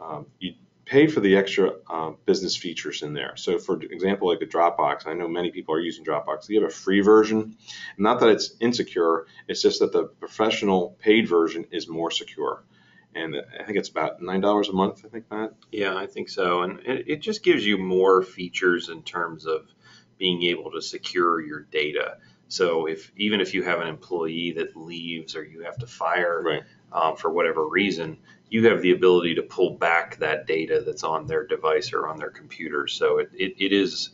um, you pay for the extra uh, business features in there. So, for example, like a Dropbox, I know many people are using Dropbox. You have a free version. Not that it's insecure, it's just that the professional paid version is more secure. And I think it's about $9 a month, I think, Matt. Yeah, I think so. And it, it just gives you more features in terms of being able to secure your data. So if even if you have an employee that leaves or you have to fire Right. um, for whatever reason, you have the ability to pull back that data that's on their device or on their computer. So it, it, it is,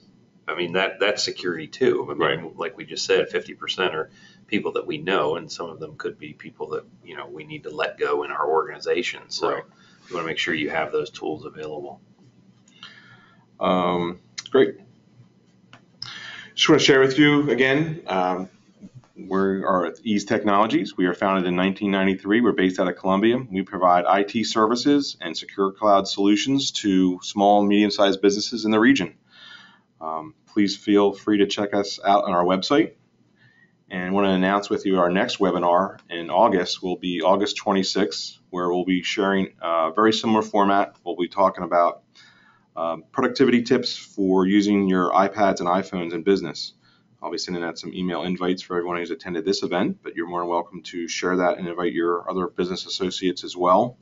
I mean, that that's security too. I mean, Right. like we just said, 50% are people that we know, and some of them could be people that, you know, we need to let go in our organization. So Right. you want to make sure you have those tools available. Um, great. Just want to share with you again, um, we are at Ease Technologies. We are founded in 1993. We're based out of Columbia. We provide IT services and secure cloud solutions to small and medium-sized businesses in the region. Um, please feel free to check us out on our website. And I want to announce with you our next webinar in August will be August 26th, where we'll be sharing a very similar format. We'll be talking about um, productivity tips for using your iPads and iPhones in business. I'll be sending out some email invites for everyone who's attended this event, but you're more than welcome to share that and invite your other business associates as well.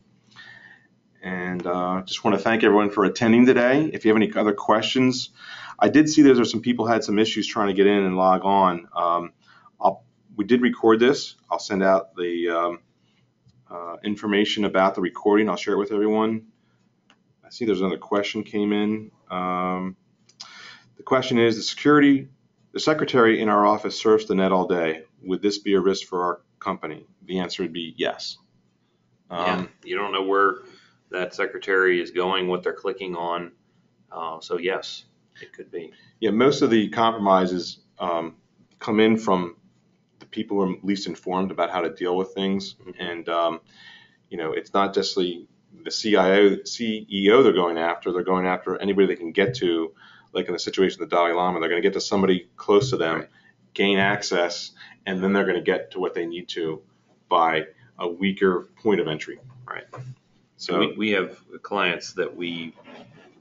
And uh, just want to thank everyone for attending today. If you have any other questions, I did see there there's some people had some issues trying to get in and log on. Um, I'll, we did record this. I'll send out the um, uh, information about the recording. I'll share it with everyone. I see there's another question came in. Um, the question is, the security, the secretary in our office surfs the net all day. Would this be a risk for our company? The answer would be yes. Yeah, Um, you don't know where that secretary is going, what they're clicking on. Uh, so yes, it could be. yeah, most of the compromises um, come in from people who are least informed about how to deal with things. Mhm. And, um, you know, it's not just the, the CIO, CEO they're going after, they're going after anybody they can get to, like in the situation of the Dalai Lama, they're going to get to somebody close to them, Right. gain access, and then they're going to get to what they need to by a weaker point of entry. Right. So, So we, we have clients that we,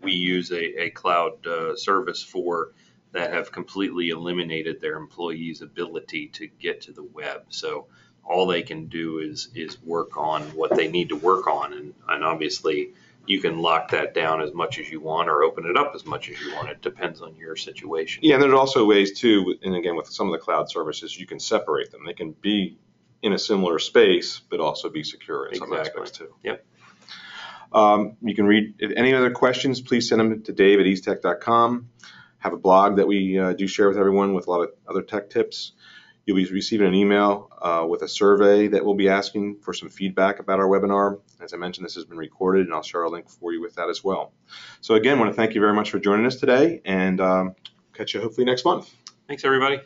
we use a, a cloud uh, service for that have completely eliminated their employees' ability to get to the web. So all they can do is, is work on what they need to work on. And, and obviously you can lock that down as much as you want or open it up as much as you want. It depends on your situation. Yeah, and there's also ways too, and again, with some of the cloud services, you can separate them. They can be in a similar space, but also be secure in some Exactly. aspects too. Yep. Um, you can read, if any other questions, please send them to dave at easetech.com. Have a blog that we uh, do share with everyone with a lot of other tech tips. You'll be receiving an email uh, with a survey that we'll be asking for some feedback about our webinar. As I mentioned, this has been recorded, and I'll share a link for you with that as well. So again, I want to thank you very much for joining us today, and um, catch you hopefully next month. Thanks, everybody.